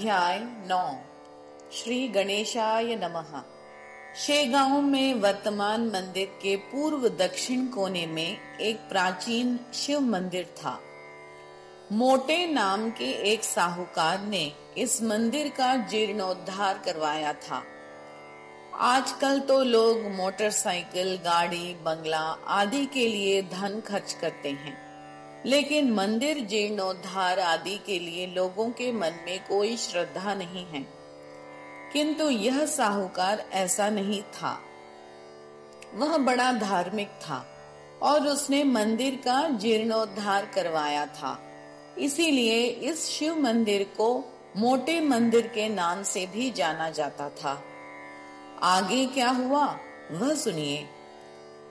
अध्याय नौ। श्री गणेशाय नमः। शेगांव में वर्तमान मंदिर के पूर्व दक्षिण कोने में एक प्राचीन शिव मंदिर था। मोटे नाम के एक साहूकार ने इस मंदिर का जीर्णोद्धार करवाया था। आजकल तो लोग मोटरसाइकिल, गाड़ी, बंगला आदि के लिए धन खर्च करते हैं। लेकिन मंदिर, जीर्णोद्धार आदि के लिए लोगों के मन में कोई श्रद्धा नहीं है। किंतु यह साहूकार ऐसा नहीं था। वह बड़ा धार्मिक था और उसने मंदिर का जीर्णोद्धार करवाया था। इसीलिए इस शिव मंदिर को मोटे मंदिर के नाम से भी जाना जाता था। आगे क्या हुआ, वह सुनिए।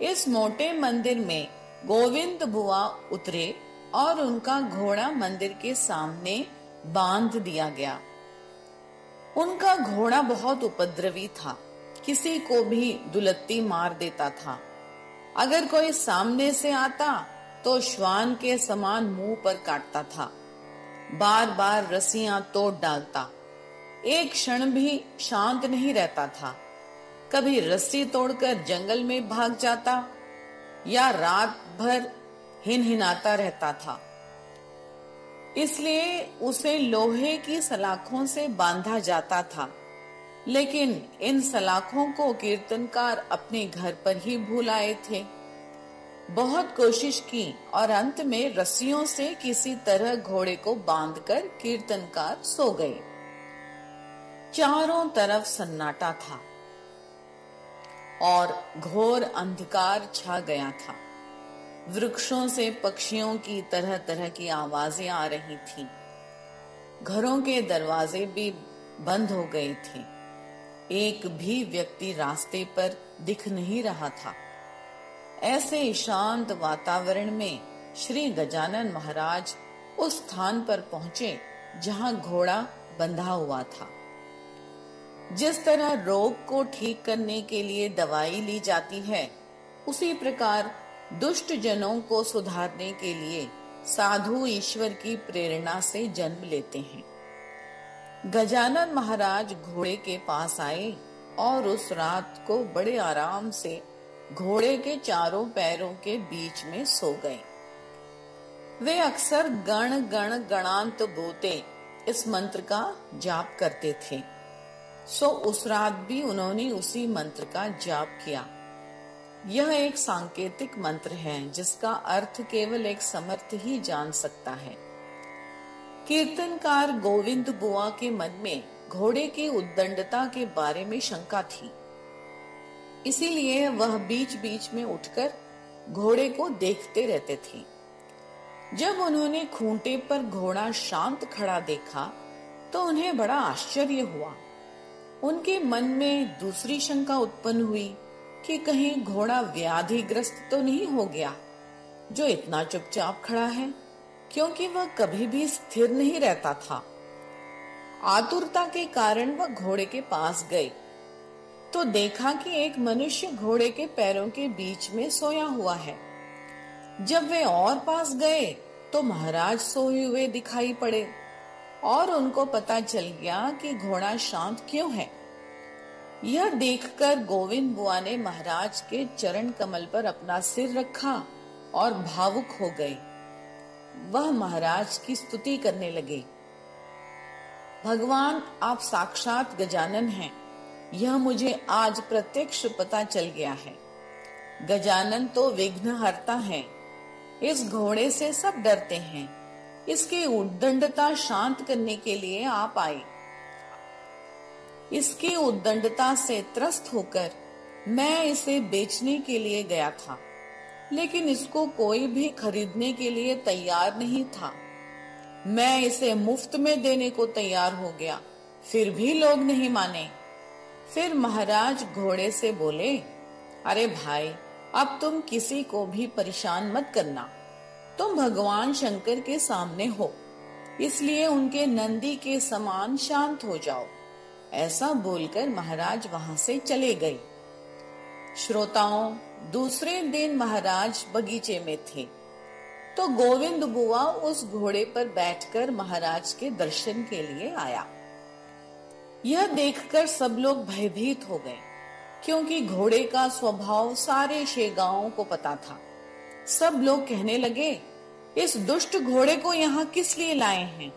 इस मोटे मंदिर में गोविंद बुआ उतरे और उनका घोड़ा मंदिर के सामने बाँध दिया गया। उनका घोड़ा बहुत उपद्रवी था, किसी को भी दुलत्ती मार देता था। अगर कोई सामने से आता तो श्वान के समान मुँह पर काटता था। बार बार रसियाँ तोड़ डालता। एक क्षण भी शांत नहीं रहता था। कभी रस्सी तोड़कर जंगल में भाग जाता या रात भर हिन हिनाता रहता था। इसलिए उसे लोहे की सलाखों से बांधा जाता था। लेकिन इन सलाखों को कीर्तनकार अपने घर पर ही भूल आए थे। बहुत कोशिश की और अंत में रस्सियों से किसी तरह घोड़े को बांधकर कीर्तनकार सो गए। चारों तरफ़ सन्नाटा था। और घोर अंधकार छा गया था। वृक्षों से पक्षियों की तरह तरह की आवाज़ें आ रही थीं। घरों के दरवाजे भी बंद हो गए थे। एक भी व्यक्ति रास्ते पर दिख नहीं रहा था। ऐसे शांत वातावरण में श्री गजानन महाराज उस स्थान पर पहुँचे जहाँ घोड़ा बंधा हुआ था। जिस तरह रोग को ठीक करने के लिए दवाई ली जाती है, उसी प्रकार दुष्ट जनों को सुधारने के लिए साधु ईश्वर की प्रेरणा से जन्म लेते हैं। गजानन महाराज घोड़े के पास आए और उस रात को बड़े आराम से घोड़े के चारों पैरों के बीच में सो गए। वे अक्सर गण गण गणांत बोते इस मंत्र का जाप करते थे। सो उस रात भी उन्होंने उसी मंत्र का जाप किया। यह एक सांकेतिक मंत्र है, जिसका अर्थ केवल एक समर्थ ही जान सकता है। कीर्तनकार गोविंद बुआ के मन में घोड़े की उद्दंडता के बारे में शंका थी। इसीलिए वह बीच बीच में उठकर घोड़े को देखते रहते थे। जब उन्होंने खूंटे पर घोड़ा शांत खड़ा देखा तो उन्हें बड़ा आश्चर्य हुआ। उनके मन में दूसरी शंका उत्पन्न हुई कि कहीं घोड़ा व्याधिग्रस्त तो नहीं हो गया, जो इतना चुपचाप खड़ा है, क्योंकि वह कभी भी स्थिर नहीं रहता था। आतुरता के कारण वह घोड़े के पास गए तो देखा कि एक मनुष्य घोड़े के पैरों के बीच में सोया हुआ है। जब वे और पास गए तो महाराज सोए हुए दिखाई पड़े। और उनको पता चल गया कि घोड़ा शांत क्यों है। यह देखकर गोविंद बुआ ने महाराज के चरण कमल पर अपना सिर रखा और भावुक हो गए वह महाराज की स्तुति करने लगे। भगवान, आप साक्षात गजानन हैं। यह मुझे आज प्रत्यक्ष पता चल गया है। गजानन तो विघ्न हरता है। इस घोड़े से सब डरते हैं। इसकी उद्दंडता शांत करने के लिए आप आए। इसकी उद्दंडता से त्रस्त होकर मैं इसे बेचने के लिए गया था, लेकिन इसको कोई भी खरीदने के लिए तैयार नहीं था। मैं इसे मुफ़्त में देने को तैयार हो गया, फिर भी लोग नहीं माने। फिर महाराज घोड़े से बोले, अरे भाई, अब तुम किसी को भी परेशान मत करना। तुम भगवान शंकर के सामने हो, इसलिए उनके नंदी के समान शांत हो जाओ। ऐसा बोलकर महाराज वहाँ से चले गए। श्रोताओं, दूसरे दिन महाराज बगीचे में थे। तो गोविंद बुआ उस घोड़े पर बैठकर महाराज के दर्शन के लिए आया। यह देखकर सब लोग भयभीत हो गए, क्योंकि घोड़े का स्वभाव सारे शेगाओं को पता था। सब लोग कहने लगे, इस दुष्ट घोड़े को यहाँ किस लिए लाए हैं?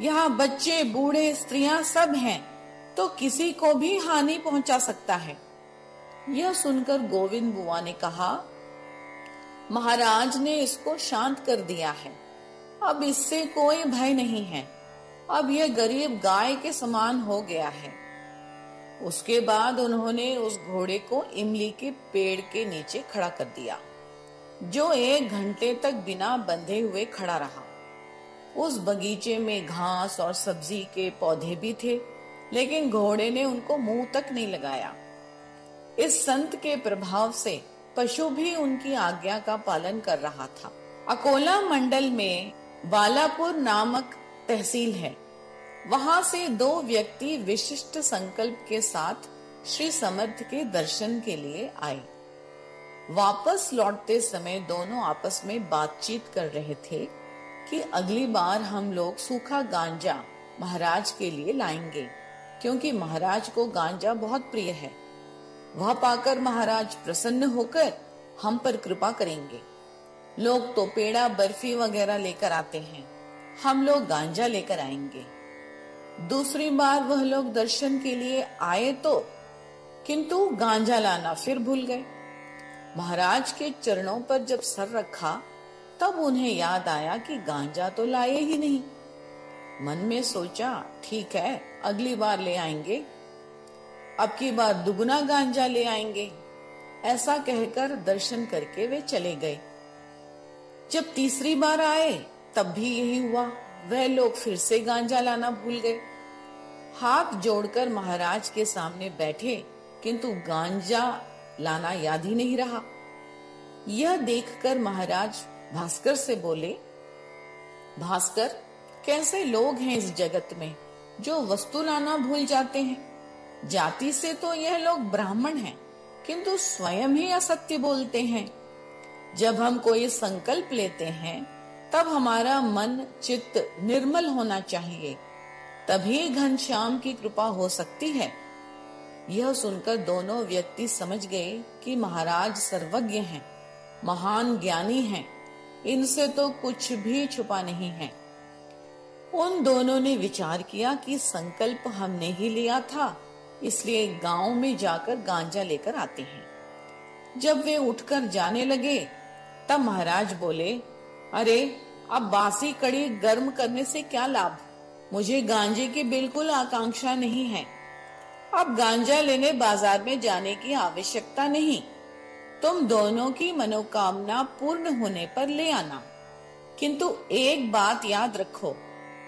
यहाँ बच्चे, बूढ़े, स्त्रियाँ सब हैं तो किसी को भी हानि पहुँचा सकता है? यह सुनकर गोविंद बुआ ने कहा, महाराज ने इसको शांत कर दिया है। अब इससे कोई भय नहीं है। अब यह गरीब गाय के समान हो गया है। उसके बाद उन्होंने उस घोड़े को इमली के पेड़ के नीचे खड़ा कर दिया। जो एक घंटे तक बिना बंधे हुए खड़ा रहा। उस बगीचे में घास और सब्ज़ी के पौधे भी थे, लेकिन घोड़े ने उनको मुँह तक नहीं लगाया। इस संत के प्रभाव से पशु भी उनकी आज्ञा का पालन कर रहा था। अकोला मंडल में बालापुर नामक तहसील है। वहाँ से दो व्यक्ति विशिष्ट संकल्प के साथ श्री समर्थ के दर्शन के लिए आए। वापस लौटते समय दोनों आपस में बातचीत कर रहे थे कि अगली बार हम लोग सूखा गांजा महाराज के लिए लाएँगे, क्योंकि महाराज को गांजा बहुत प्रिय है। वह पाकर महाराज प्रसन्न होकर हम पर कृपा करेंगे। लोग तो पेड़ा, बर्फ़ी वगैरह लेकर आते हैं। हम लोग गांजा लेकर आएँगे। दूसरी बार वह लोग दर्शन के लिए आए तो किंतु गांजा लाना फिर भूल गए। महाराज के चरणों पर जब सर रखा, तब उन्हें याद आया कि गांजा तो लाए ही नहीं। मन में सोचा, ठीक है, अगली बार ले आएँगे। अब की बार दुगुना गांजा ले आएँगे। ऐसा कहकर दर्शन करके वे चले गए। जब तीसरी बार आए, तब भी यही हुआ। वह लोग फिर से गांजा लाना भूल गए। हाथ जोड़कर महाराज के सामने बैठे, किंतु गांजा लाना याद ही नहीं रहा। यह देखकर महाराज भास्कर से बोले, भास्कर, कैसे लोग हैं इस जगत में जो वस्तु लाना भूल जाते हैं? जाति से तो यह लोग ब्राह्मण हैं, किंतु स्वयं ही असत्य बोलते हैं। जब हम कोई संकल्प लेते हैं, तब हमारा मन, चित्त निर्मल होना चाहिए। तभी घनश्याम की कृपा हो सकती है। यह सुनकर दोनों व्यक्ति समझ गए कि महाराज सर्वज्ञ हैं, महान ज्ञानी हैं, इनसे तो कुछ भी छुपा नहीं है। उन दोनों ने विचार किया कि संकल्प हमने ही लिया था इसलिए गाँव में जाकर गांजा लेकर आते हैं। जब वे उठकर जाने लगे तब महाराज बोले अरे अब बासी कड़ी गर्म करने से क्या लाभ? मुझे गांजे की बिल्कुल आकांक्षा नहीं है। अब गांजा लेने बाज़ार में जाने की आवश्यकता नहीं। तुम दोनों की मनोकामना पूर्ण होने पर ले आना। किंतु एक बात याद रखो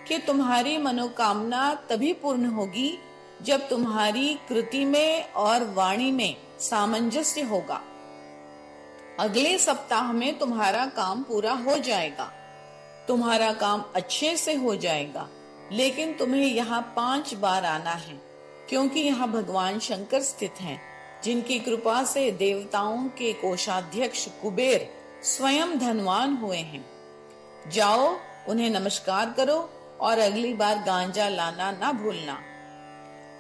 कि तुम्हारी मनोकामना तभी पूर्ण होगी जब तुम्हारी कृति में और वाणी में सामंजस्य होगा। अगले सप्ताह में तुम्हारा काम पूरा हो जाएगा। तुम्हारा काम अच्छे से हो जाएगा, लेकिन तुम्हें यहाँ पाँच बार आना है। क्योंकि यहाँ भगवान शंकर स्थित हैं, जिनकी कृपा से देवताओं के कोषाध्यक्ष कुबेर स्वयं धनवान हुए हैं। जाओ उन्हें नमस्कार करो और अगली बार गांजा लाना ना भूलना।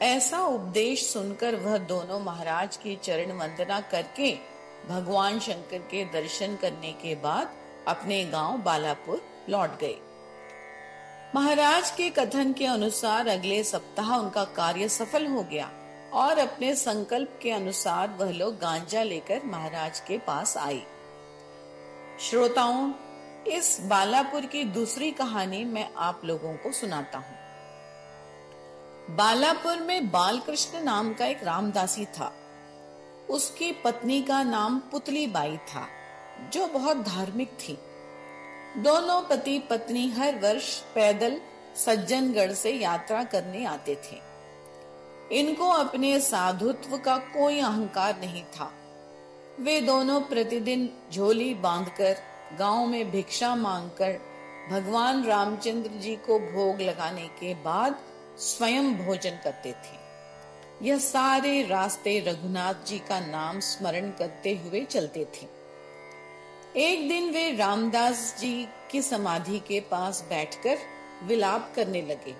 ऐसा उपदेश सुनकर वह दोनों महाराज की चरण वंदना करके भगवान शंकर के दर्शन करने के बाद अपने गाँव बालापुर लौट गए। महाराज के कथन के अनुसार अगले सप्ताह उनका कार्य सफल हो गया और अपने संकल्प के अनुसार वह लोग गांजा लेकर महाराज के पास आई। श्रोताओं, इस बालापुर की दूसरी कहानी मैं आप लोगों को सुनाता हूँ। बालापुर में बालकृष्ण नाम का एक रामदासी था। उसकी पत्नी का नाम पुतली बाई था, जो बहुत धार्मिक थी। दोनों पति पत्नी हर वर्ष पैदल सज्जनगढ़ से यात्रा करने आते थे। इनको अपने साधुत्व का कोई अहंकार नहीं था। वे दोनों प्रतिदिन झोली बांधकर, गाँव में भिक्षा मांगकर, भगवान रामचंद्र जी को भोग लगाने के बाद स्वयं भोजन करते थे। यह सारे रास्ते रघुनाथ जी का नाम स्मरण करते हुए चलते थे। एक दिन वे रामदास जी की समाधि के पास बैठकर विलाप करने लगे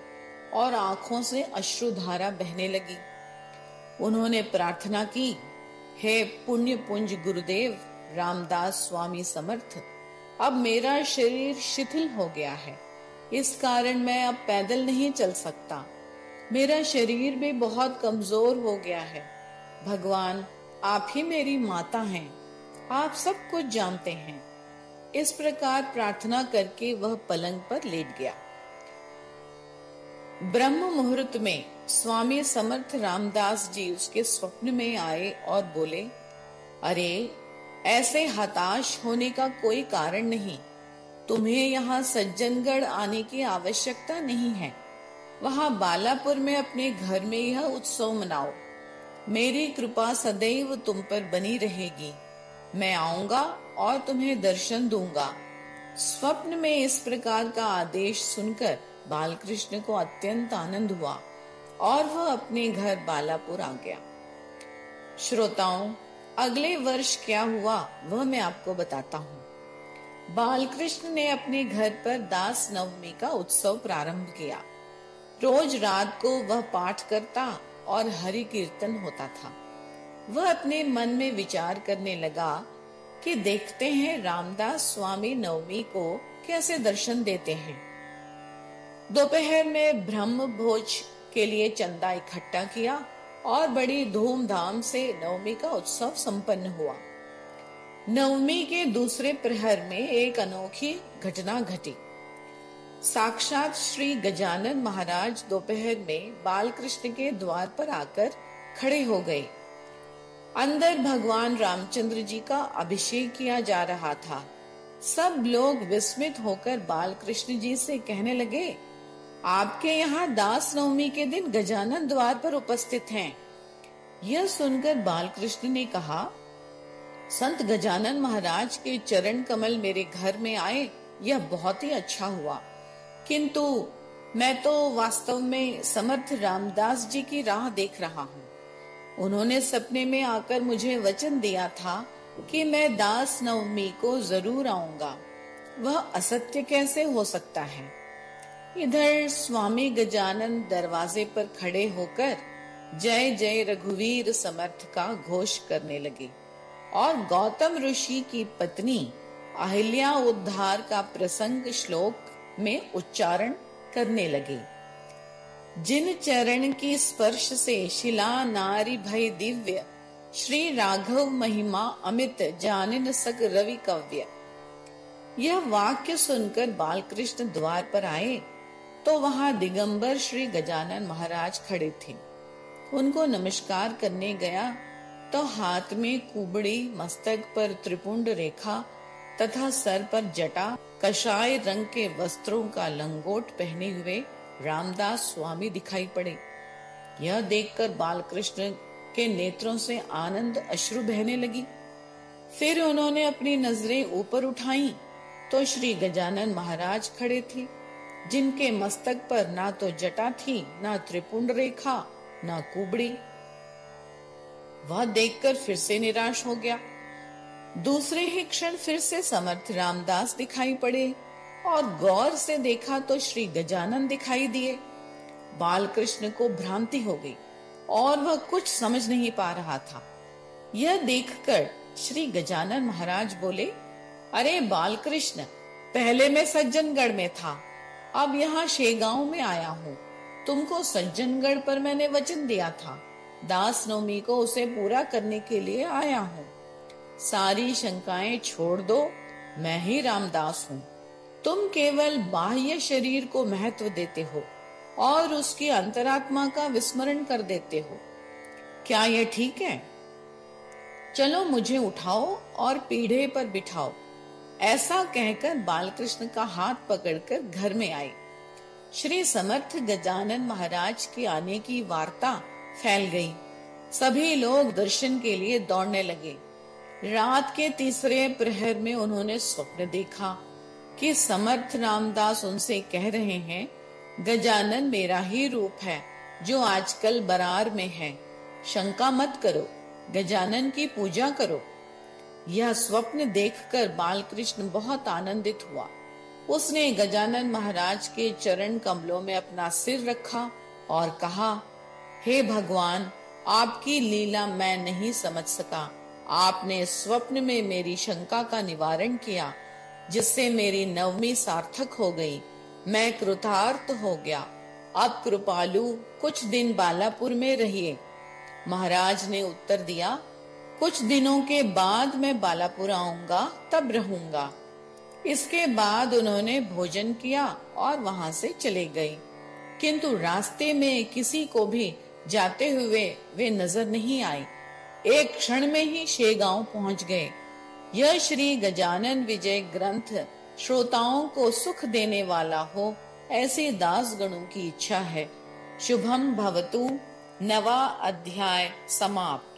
और आँखों से अश्रुधारा बहने लगी। उन्होंने प्रार्थना की, हे पुण्य पुंज गुरुदेव, रामदास स्वामी समर्थ, अब मेरा शरीर शिथिल हो गया है। इस कारण मैं अब पैदल नहीं चल सकता। मेरा शरीर भी बहुत कमज़ोर हो गया है। भगवान, आप ही मेरी माता हैं। आप सब कुछ जानते हैं। इस प्रकार प्रार्थना करके वह पलंग पर लेट गया। ब्रह्म मुहूर्त में स्वामी समर्थ रामदास जी उसके स्वप्न में आए और बोले, अरे, ऐसे हताश होने का कोई कारण नहीं। तुम्हें यहाँ सज्जनगढ़ आने की आवश्यकता नहीं है। वहाँ बालापुर में अपने घर में यह उत्सव मनाओ। मेरी कृपा सदैव तुम पर बनी रहेगी। मैं आऊँगा और तुम्हें दर्शन दूँगा। स्वप्न में इस प्रकार का आदेश सुनकर बालकृष्ण को अत्यंत आनंद हुआ और वह अपने घर बालापुर आ गया। श्रोताओं, अगले वर्ष क्या हुआ वह मैं आपको बताता हूँ। बालकृष्ण ने अपने घर पर दास नवमी का उत्सव प्रारंभ किया। रोज रात को वह पाठ करता और हरि कीर्तन होता था। वह अपने मन में विचार करने लगा कि देखते हैं रामदास स्वामी नवमी को कैसे दर्शन देते हैं। दोपहर में ब्रह्म भोज के लिए चंदा इकट्ठा किया और बड़ी धूमधाम से नवमी का उत्सव संपन्न हुआ। नवमी के दूसरे प्रहर में एक अनोखी घटना घटी। साक्षात श्री गजानन महाराज दोपहर में बालकृष्ण के द्वार पर आकर खड़े हो गए। अंदर भगवान रामचंद्र जी का अभिषेक किया जा रहा था। सब लोग विस्मित होकर बालकृष्ण जी से कहने लगे, आपके यहाँ दास नवमी के दिन गजानन द्वार पर उपस्थित हैं। यह सुनकर बालकृष्ण ने कहा, संत गजानन महाराज के चरण कमल मेरे घर में आए, यह बहुत ही अच्छा हुआ। किंतु मैं तो वास्तव में समर्थ रामदास जी की राह देख रहा हूँ। उन्होंने सपने में आकर मुझे वचन दिया था कि मैं दास नवमी को ज़रूर आऊँगा। वह असत्य कैसे हो सकता है? इधर स्वामी गजानन दरवाजे पर खड़े होकर जय जय रघुवीर समर्थ का घोष करने लगे और गौतम ऋषि की पत्नी अहिल्या उद्धार का प्रसंग श्लोक में उच्चारण करने लगे। जिन चरण की स्पर्श से शिला नारी भय दिव्य, श्री राघव महिमा अमित जानिन सक रवि कव्य। यह वाक्य सुनकर बालकृष्ण द्वार पर आए तो वहाँ दिगंबर श्री गजानन महाराज खड़े थे। उनको नमस्कार करने गया तो हाथ में कुबड़ी, मस्तक पर त्रिपुंड रेखा, तथा सर पर जटा, कषाय रंग के वस्त्रों का लंगोट पहने हुए रामदास स्वामी दिखाई पड़े। यह देखकर बालकृष्ण के नेत्रों से आनंद अश्रु बहने लगी। फिर उन्होंने अपनी नज़रें ऊपर उठाई तो श्री गजानन महाराज खड़े थे, जिनके मस्तक पर ना तो जटा थी, ना त्रिपुंड रेखा, ना कुबड़ी। वह देखकर फिर से निराश हो गया। दूसरे ही क्षण फिर से समर्थ रामदास दिखाई पड़े। और गौर से देखा तो श्री गजानन दिखाई दिए। बालकृष्ण को भ्रांति हो गई और वह कुछ समझ नहीं पा रहा था। यह देखकर श्री गजानन महाराज बोले, अरे बालकृष्ण, पहले मैं सज्जनगढ़ में था, अब यहाँ शेगांव में आया हूँ। तुमको सज्जनगढ़ पर मैंने वचन दिया था। दास नवमी को उसे पूरा करने के लिए आया हूँ। सारी शंकाएँ छोड़ दो, मैं ही रामदास हूँ। तुम केवल बाह्य शरीर को महत्व देते हो और उसकी अंतरात्मा का विस्मरण कर देते हो। क्या यह ठीक है? चलो मुझे उठाओ और पीढ़े पर बिठाओ। ऐसा कहकर बालकृष्ण का हाथ पकड़कर घर में आए श्री समर्थ गजानन महाराज के आने की वार्ता फैल गई। सभी लोग दर्शन के लिए दौड़ने लगे। रात के तीसरे प्रहर में उन्होंने स्वप्न देखा। कि समर्थ रामदास उनसे कह रहे हैं, गजानन मेरा ही रूप है, जो आजकल बरार में है। शंका मत करो, गजानन की पूजा करो। यह स्वप्न देखकर बालकृष्ण बहुत आनंदित हुआ। उसने गजानन महाराज के चरण कमलों में अपना सिर रखा और कहा, हे भगवान, आपकी लीला मैं नहीं समझ सका। आपने स्वप्न में मेरी शंका का निवारण किया जिससे मेरी नवमी सार्थक हो गई। मैं कृतार्थ हो गया। अब कृपालु, कुछ दिन बालापुर में रहिए। महाराज ने उत्तर दिया, कुछ दिनों के बाद मैं बालापुर आऊँगा, तब रहूँगा। इसके बाद उन्होंने भोजन किया और वहाँ से चले गए। किंतु रास्ते में किसी को भी जाते हुए वे नज़र नहीं आए एक क्षण में ही शेगांव पहुँच गए। यह श्री गजानन विजय ग्रंथ श्रोताओं को सुख देने वाला हो, ऐसे दास गणों की इच्छा है। शुभम भवतु, नवा अध्याय समाप्त।